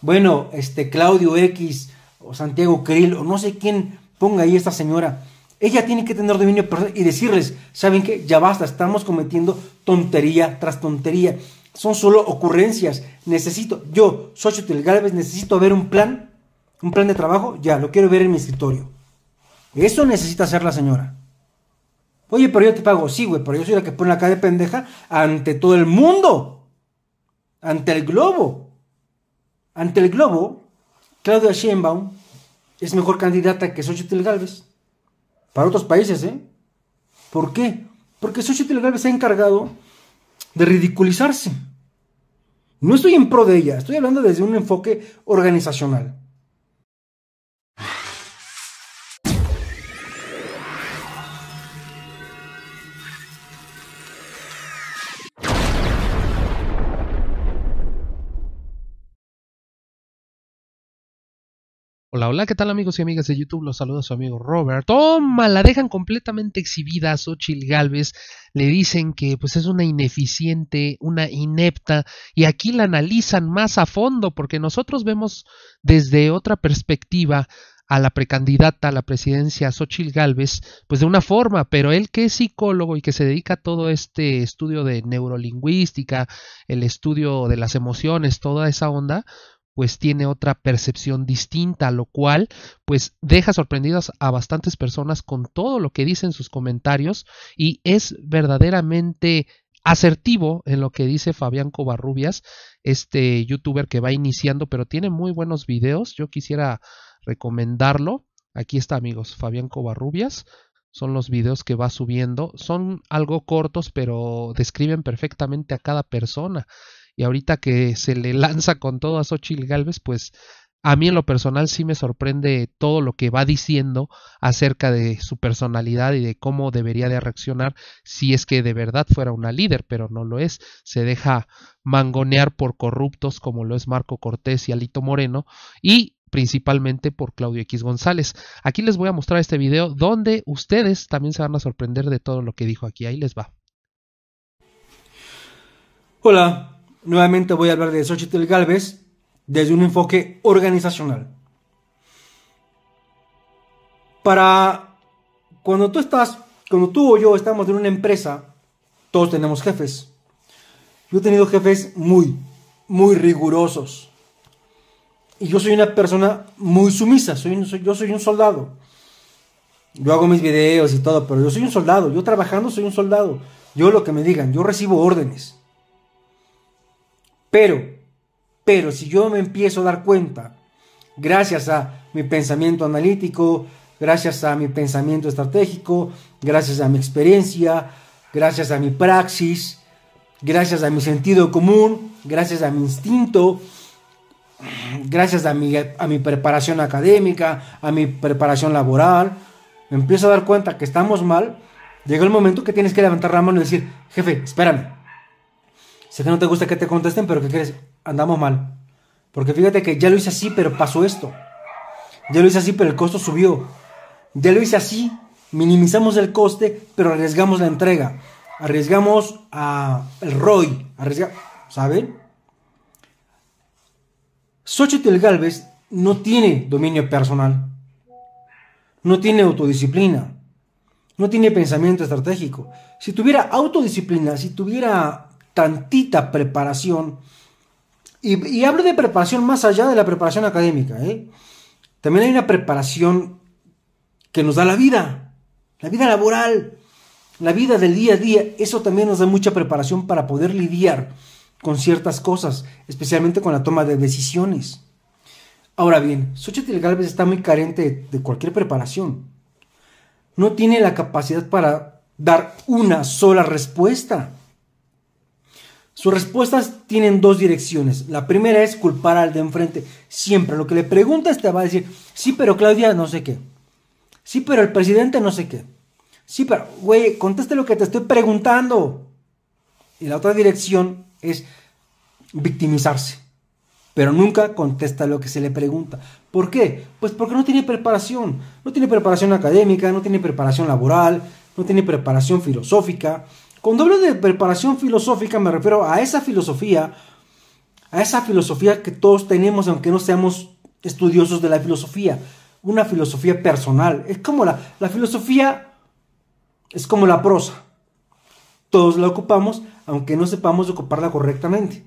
bueno, este Claudio X o Santiago Krill o no sé quién ponga ahí esta señora, ella tiene que tener dominio y decirles, ¿saben qué? Ya basta, estamos cometiendo tontería tras tontería. Son solo ocurrencias. Necesito, yo, Xochitl Galvez, necesito ver un plan, un plan de trabajo, ya, lo quiero ver en mi escritorio. Eso necesita hacer la señora. Oye, pero yo te pago, sí, güey, pero yo soy la que pone la cara de pendeja ante todo el mundo. Ante el globo. Ante el globo, Claudia Sheinbaum es mejor candidata que Xochitl Galvez. Para otros países, ¿eh? ¿Por qué? Porque Xochitl Galvez se ha encargado de ridiculizarse. No estoy en pro de ella, estoy hablando desde un enfoque organizacional. Hola, hola, ¿qué tal amigos y amigas de YouTube? Los saluda su amigo Robert. Toma, la dejan completamente exhibida a Xochitl Galvez. Le dicen que pues es una ineficiente, una inepta, y aquí la analizan más a fondo, porque nosotros vemos desde otra perspectiva a la precandidata a la presidencia Xochitl Galvez, pues de una forma, pero él que es psicólogo y que se dedica a todo este estudio de neurolingüística, el estudio de las emociones, toda esa onda, pues tiene otra percepción distinta, lo cual pues deja sorprendidas a bastantes personas con todo lo que dicen sus comentarios y es verdaderamente asertivo en lo que dice Fabián Covarrubias, este youtuber que va iniciando, pero tiene muy buenos videos, yo quisiera recomendarlo. Aquí está amigos, Fabián Covarrubias, son los videos que va subiendo, son algo cortos, pero describen perfectamente a cada persona y ahorita que se le lanza con todo a Xochitl Galvez, pues a mí en lo personal sí me sorprende todo lo que va diciendo acerca de su personalidad y de cómo debería de reaccionar si es que de verdad fuera una líder, pero no lo es. Se deja mangonear por corruptos como lo es Marco Cortés y Alito Moreno y principalmente por Claudio X González. Aquí les voy a mostrar este video donde ustedes también se van a sorprender de todo lo que dijo aquí. Ahí les va. Hola, nuevamente voy a hablar de Xochitl Galvez desde un enfoque organizacional. Para cuando tú estás, cuando tú o yo estamos en una empresa, todos tenemos jefes. Yo he tenido jefes muy, muy rigurosos. Y yo soy una persona muy sumisa, soy, yo soy un soldado. Yo hago mis videos y todo, pero yo soy un soldado. Yo trabajando soy un soldado. Yo lo que me digan, yo recibo órdenes. Pero, pero si yo me empiezo a dar cuenta, gracias a mi pensamiento analítico, gracias a mi pensamiento estratégico, gracias a mi experiencia, gracias a mi praxis, gracias a mi sentido común, gracias a mi instinto, gracias a mi, a mi preparación académica, a mi preparación laboral, me empiezo a dar cuenta que estamos mal, llega el momento que tienes que levantar la mano y decir, jefe, espérame, Sé que no te gusta que te contesten, pero ¿qué crees? Andamos mal. Porque fíjate que ya lo hice así, pero pasó esto. Ya lo hice así, pero el costo subió. Ya lo hice así, minimizamos el coste, pero arriesgamos la entrega. Arriesgamos a el ROI. Arriesga, ¿Saben? Xochitl Galvez no tiene dominio personal. No tiene autodisciplina. No tiene pensamiento estratégico. Si tuviera autodisciplina, si tuviera tantita preparación. Y, hablo de preparación más allá de la preparación académica. ¿eh? También hay una preparación que nos da la vida, la vida laboral, la vida del día a día. Eso también nos da mucha preparación para poder lidiar con ciertas cosas, especialmente con la toma de decisiones. Ahora bien, Xochitl Galvez está muy carente de cualquier preparación. No tiene la capacidad para dar una sola respuesta. Sus respuestas tienen dos direcciones. La primera es culpar al de enfrente. Siempre lo que le preguntas te va a decir, sí, pero Claudia no sé qué. Sí, pero el presidente no sé qué. Sí, pero, güey, conteste lo que te estoy preguntando. Y la otra dirección es victimizarse. Pero nunca contesta lo que se le pregunta. ¿Por qué? Pues porque no tiene preparación. No tiene preparación académica, no tiene preparación laboral, no tiene preparación filosófica, cuando hablo de preparación filosófica me refiero a esa filosofía, a esa filosofía que todos tenemos, aunque no seamos estudiosos de la filosofía, una filosofía personal. Es como la, la filosofía, es como la prosa. Todos la ocupamos, aunque no sepamos ocuparla correctamente.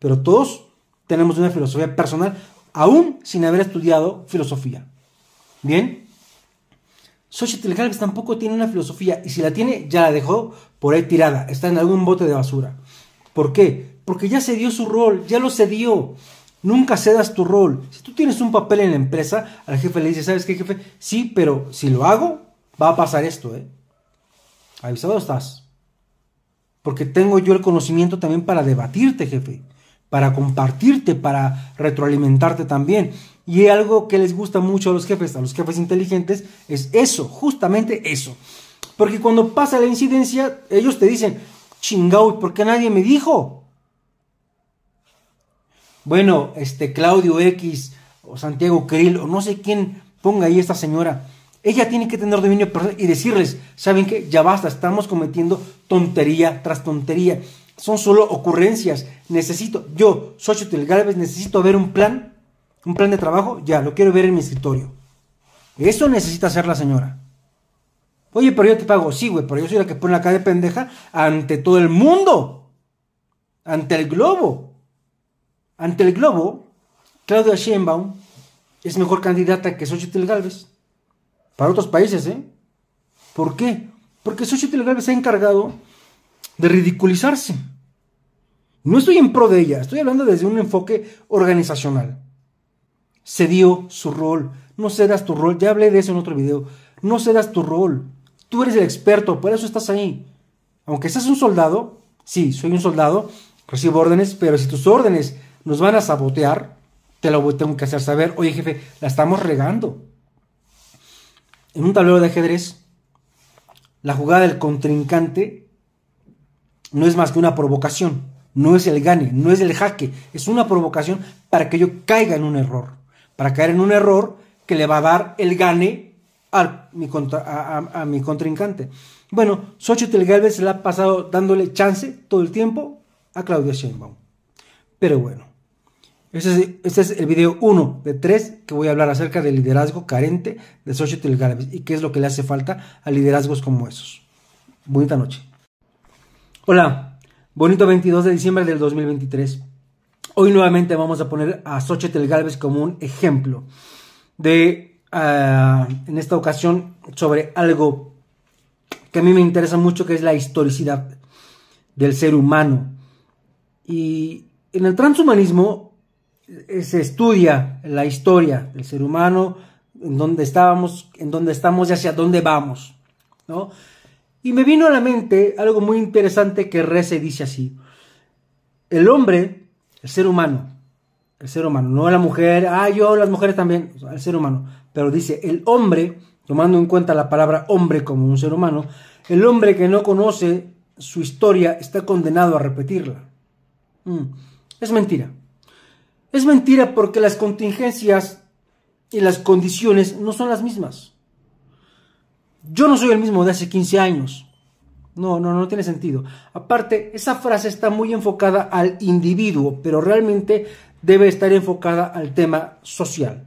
Pero todos tenemos una filosofía personal, aún sin haber estudiado filosofía. Bien, Xochitl Galvez tampoco tiene una filosofía, y si la tiene, ya la dejó por ahí tirada, está en algún bote de basura. ¿Por qué? Porque ya se dio su rol, ya lo cedió. Nunca cedas tu rol. Si tú tienes un papel en la empresa, al jefe le dices, ¿sabes qué, jefe? Sí, pero si lo hago, va a pasar esto, ¿eh? Avisado estás. Porque tengo yo el conocimiento también para debatirte, jefe. Para compartirte, para retroalimentarte también. Y algo que les gusta mucho a los jefes, a los jefes inteligentes, es eso, justamente eso. Porque cuando pasa la incidencia, ellos te dicen, chingao, ¿por qué nadie me dijo? bueno, este Claudio X o Santiago Krill o no sé quién ponga ahí esta señora, ella tiene que tener dominio personal y decirles, ¿saben qué? Ya basta, estamos cometiendo tontería tras tontería. Son solo ocurrencias. Necesito, yo, Xochitl Galvez, necesito ver un plan, un plan de trabajo, ya, lo quiero ver en mi escritorio. Eso necesita hacer la señora. Oye, pero yo te pago, sí, güey, pero yo soy la que pone la cara de pendeja ante todo el mundo, ante el globo. Ante el globo, Claudia Sheinbaum es mejor candidata que Xochitl Galvez. Para otros países, ¿eh? ¿Por qué? Porque Xochitl Galvez se ha encargado de ridiculizarse. No estoy en pro de ella, estoy hablando desde un enfoque organizacional. Se dio su rol, no cedas tu rol, ya hablé de eso en otro video, no cedas tu rol. Tú eres el experto, por eso estás ahí. Aunque seas un soldado, sí, soy un soldado, recibo órdenes, pero si tus órdenes nos van a sabotear, te lo tengo que hacer saber, oye jefe, la estamos regando. En un tablero de ajedrez, la jugada del contrincante no es más que una provocación, no es el gane, no es el jaque, es una provocación para que yo caiga en un error, para caer en un error que le va a dar el gane a mi, contrincante. Bueno, Xochitl Galvez se le ha pasado dándole chance todo el tiempo a Claudia Sheinbaum. Pero bueno, este es, el video 1 de 3 que voy a hablar acerca del liderazgo carente de Xochitl Galvez y qué es lo que le hace falta a liderazgos como esos. Bonita noche. Hola, bonito 22 de diciembre del 2023. Hoy nuevamente vamos a poner a Xochitl Galvez como un ejemplo de, ah, en esta ocasión, sobre algo que a mí me interesa mucho, que es la historicidad del ser humano. Y en el transhumanismo eh, se estudia la historia del ser humano, en dónde estábamos, en dónde estamos y hacia dónde vamos, ¿no? Y me vino a la mente algo muy interesante que Rece dice así. El hombre, el ser humano, el ser humano, no la mujer, ah, yo, las mujeres también, el ser humano, pero dice, el hombre, tomando en cuenta la palabra hombre como un ser humano, el hombre que no conoce su historia está condenado a repetirla. Mm, es mentira. Es mentira porque las contingencias y las condiciones no son las mismas. Yo no soy el mismo de hace 15 años. No, no, no tiene sentido. Aparte, esa frase está muy enfocada al individuo, pero realmente debe estar enfocada al tema social.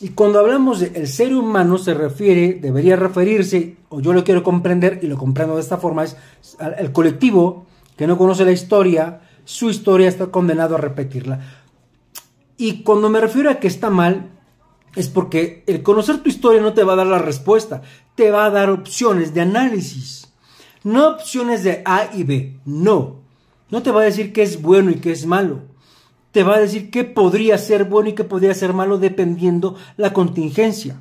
Y cuando hablamos del ser humano se refiere, debería referirse, o yo lo quiero comprender y lo comprendo de esta forma, es el colectivo que no conoce la historia, su historia está condenado a repetirla. Y cuando me refiero a que está mal, es porque el conocer tu historia no te va a dar la respuesta, te va a dar opciones de análisis. No opciones de A y B, no. No te va a decir qué es bueno y qué es malo. Te va a decir qué podría ser bueno y qué podría ser malo dependiendo la contingencia.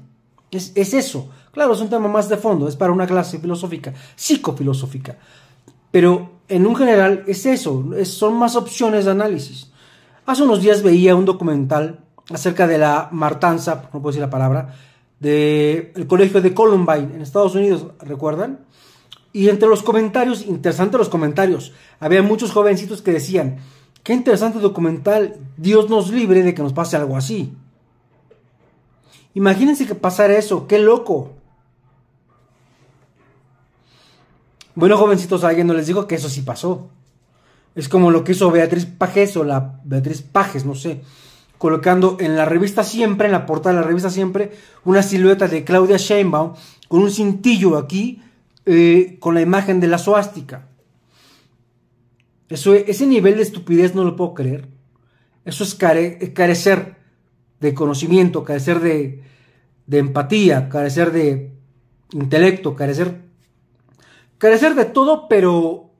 Es, es eso. Claro, es un tema más de fondo, es para una clase filosófica, psicofilosófica. Pero en un general es eso, son más opciones de análisis. Hace unos días veía un documental acerca de la martanza, no puedo decir la palabra, del colegio de Columbine en Estados Unidos, ¿recuerdan? Y entre los comentarios, interesantes los comentarios, había muchos jovencitos que decían, qué interesante documental, Dios nos libre de que nos pase algo así. Imagínense que pasara eso, qué loco. Bueno, jovencitos, alguien no les dijo que eso sí pasó. Es como lo que hizo Beatriz Pajes o la Beatriz Pajes, no sé, colocando en la revista Siempre, en la portada de la revista Siempre, una silueta de Claudia Sheinbaum con un cintillo aquí eh, con la imagen de la suástica. Eso, ese nivel de estupidez no lo puedo creer. Eso es carecer de conocimiento, carecer de, de empatía, carecer de intelecto, carecer, carecer de todo, pero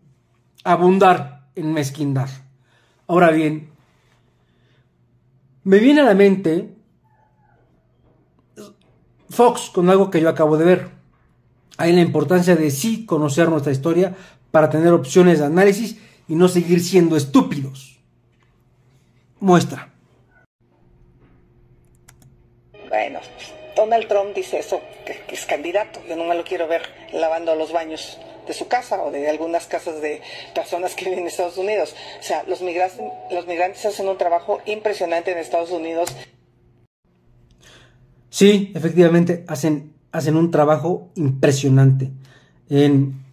abundar en mezquindad. Ahora bien, me viene a la mente Fox con algo que yo acabo de ver. Hay la importancia de sí conocer nuestra historia para tener opciones de análisis y no seguir siendo estúpidos. Muestra. Bueno, Donald Trump dice eso, que, es candidato. Yo no me lo quiero ver lavando los baños de su casa o de algunas casas de personas que viven en Estados Unidos. O sea, los migrantes, los migrantes hacen un trabajo impresionante en Estados Unidos. Sí, efectivamente, hacen, hacen un trabajo impresionante en,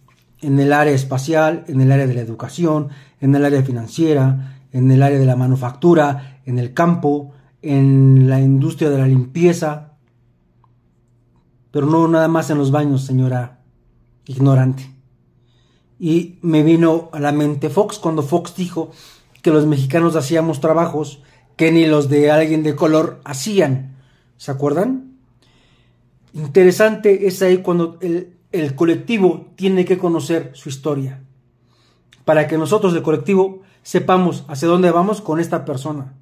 en el área espacial, en el área de la educación, en el área financiera, en el área de la manufactura, en el campo, en la industria de la limpieza, pero no nada más en los baños, señora ignorante. Y me vino a la mente Fox cuando Fox dijo que los mexicanos hacíamos trabajos que ni los de alguien de color hacían. ¿Se acuerdan? Interesante es ahí cuando el, colectivo tiene que conocer su historia. Para que nosotros, el colectivo, sepamos hacia dónde vamos con esta persona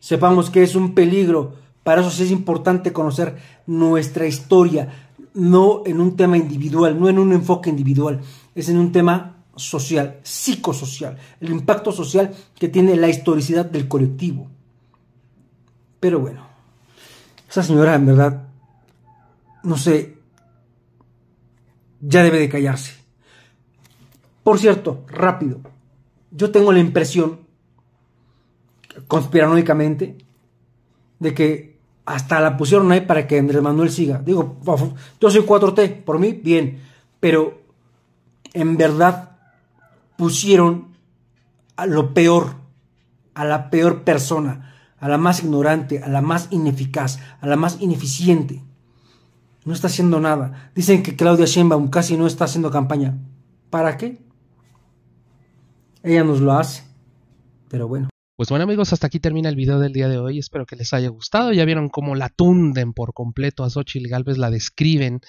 sepamos que es un peligro. Para eso sí es importante conocer nuestra historia, no en un tema individual, no en un enfoque individual, es en un tema social, psicosocial, el impacto social que tiene la historicidad del colectivo. Pero bueno, esa señora en verdad, no sé, ya debe de callarse. Por cierto, rápido, yo tengo la impresión conspiranoicamente de que hasta la pusieron ahí para que Andrés Manuel siga. Digo, yo soy 4T, por mí, bien, pero en verdad pusieron a lo peor, a la peor persona, a la más ignorante, a la más ineficaz, a la más ineficiente. No está haciendo nada. Dicen que Claudia Sheinbaum casi no está haciendo campaña. ¿Para qué? Ella nos lo hace. Pero bueno. Pues bueno amigos, hasta aquí termina el video del día de hoy. Espero que les haya gustado. Ya vieron cómo la tunden por completo a Xochitl Galvez, la describen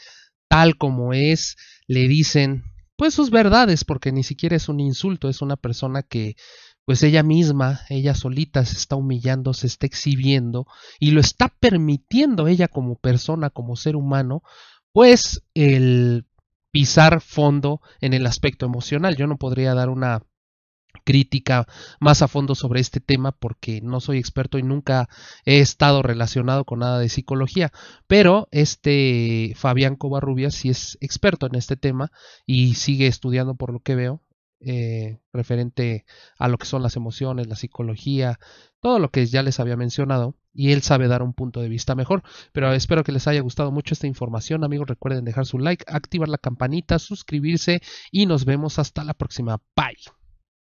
tal como es, le dicen pues sus verdades, porque ni siquiera es un insulto, es una persona que pues ella misma, ella solita se está humillando, se está exhibiendo y lo está permitiendo ella como persona, como ser humano, pues el pisar fondo en el aspecto emocional. Yo no podría dar una crítica más a fondo sobre este tema porque no soy experto y nunca he estado relacionado con nada de psicología, pero este Fabián Covarrubias sí es experto en este tema y sigue estudiando por lo que veo eh, referente a lo que son las emociones, la psicología, todo lo que ya les había mencionado y él sabe dar un punto de vista mejor. Pero espero que les haya gustado mucho esta información, amigos. Recuerden dejar su like, activar la campanita, suscribirse y nos vemos hasta la próxima. Bye.